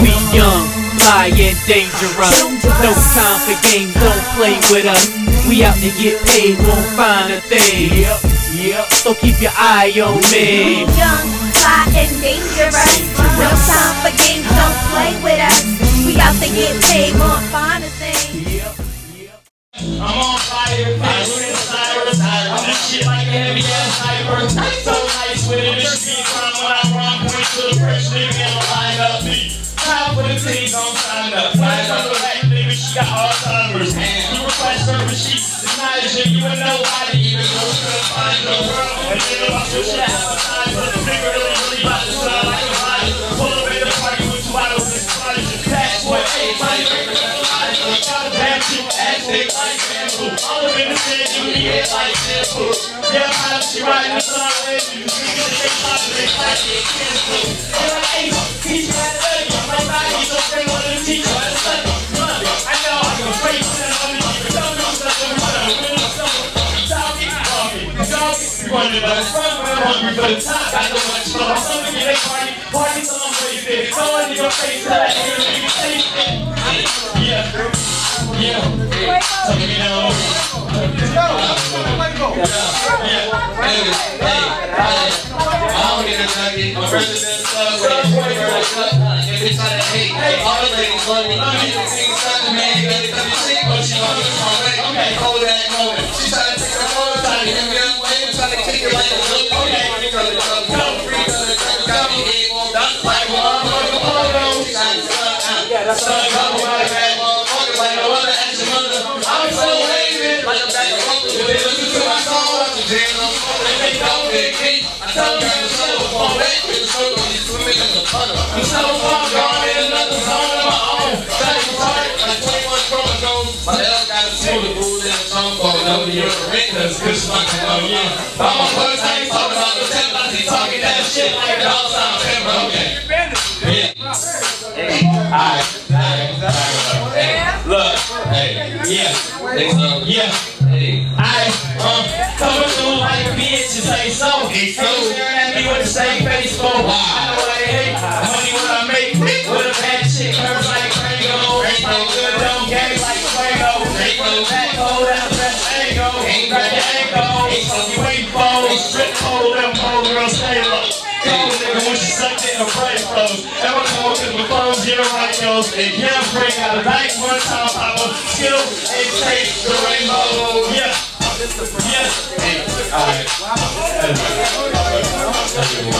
We young, fly and dangerous. No time for games, don't play with us. We out to get paid, won't find a thing. So keep your eye on me. Young, fly and dangerous. No time for games, don't play with us. We out to get paid, won't find a The team, don't sign up. Sign up for nigga, she got Alzheimer's. You request service, she denies you, you ain't nobody even go to the find the world. And then about your shit, time for the nigga really, really about to sound like a body. Pull up in the party with two out of six bodies. That's what ain't my Gotta back you, ass nigga like bamboo. All up in the city, you hear like shampoo. Yeah, she riding the sun you. Niggas they pop it, they like it, cancel. They're like, hey, talking. You want to know the front, but I'm hungry for the top. Got no much love. Some of you, they party, party till I'm wasted. Throw it in your face, till I hear you say it. Yeah. Yeah. Tell me now. I don't get a nugget. My resident thug, when it's boy girl, cut. If it's not a hate, all the ladies love me. You can sing something, man, you gotta come and sing, but she want me to come away. Okay, hold that moment. I'm so far gone in another zone of my own. Like 21 chromosomes. My got a cause oh. All my words, ain't talking about talking that shit like all. Yeah. Hey. Look, yeah, yeah, I, um, coming through like a bitch and say so. So, face for. Wow. I know what I hate, money what I make, with a bad shit curves like Prango. Rainbow, good dumb game like Fuego. Rainbow, back hold out the best angle. Grab the angle, so you ain't fold. Strip hold them whole girls stay low. Cold nigga when she sucked it, her brain froze. Ever cold cause my phone's your right goes. Yeah, I'm bring out a bank one time, pop up skill, and take the rainbow. Yeah. Yeah. Hey, alright. Yeah. Hey,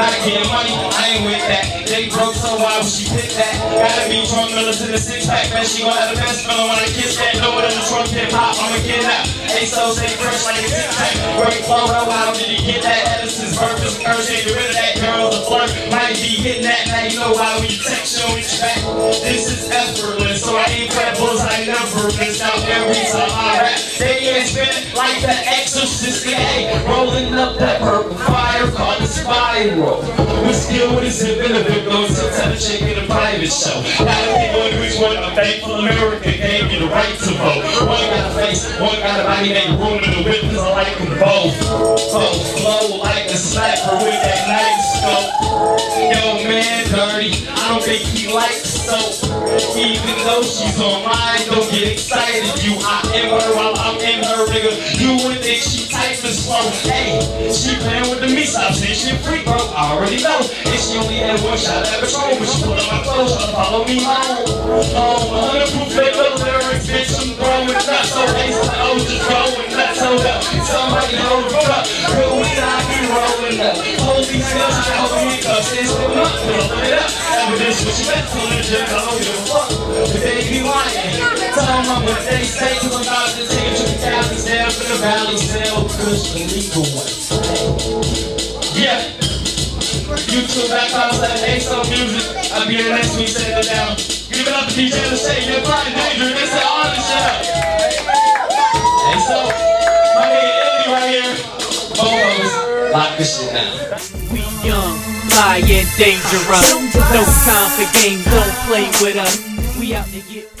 Not getting money, I ain't with that. They broke, so why would she pick that? Gotta be drunk, Miller to the six pack. Man, she gon' have the best feeling when I kiss that. Know it in the trunk, hip hop, I'ma get out. Hey, so stay fresh like a six pack. Great flow, how how did he get that? Might be hitting that. Now you know why we text you each. This is effortless, so I ain't bulls, I never miss out every time I rap. They ain't spinning like the exorcist, yeah. Rolling up that purple fire called the spiral. We skill with his hip in the big goes to tell the chick in a private show. Gotta people agree what a thankful America gave you the right to vote. One got a face, one got a body, make room in the cause I like them both. Both flow like a sniper with that night scope. Don't think he likes soap. Even though she's on mine, don't get excited. You, I am her while I'm in her, nigga. You would think she type and slow. Hey, she playing with the meat, stop saying she free, bro. I already know. And she only had one shot at patrol, but she put on my clothes, trying to follow me home. Home, 100 proof, fake the lyrics, bitch. I'm growing nuts, so ace, I was just growing nuts. Hold up, somebody hold the up. Hold these skills, I me cups. It's the up, fill it up. Evidence, what you bet to legit, I don't give a fuck. They be lying. Tell them what they say, cause I'm about to take a trip down the for the valley sale. Push the legal one. Yeah. YouTube back on that ASO music. I'll here next week, it down. Give it up to DJ to say you're flying danger. They say all So, my nigga Andy right here, lock this shit down. We young, fly, and dangerous. No time for games, don't play with us. We out to get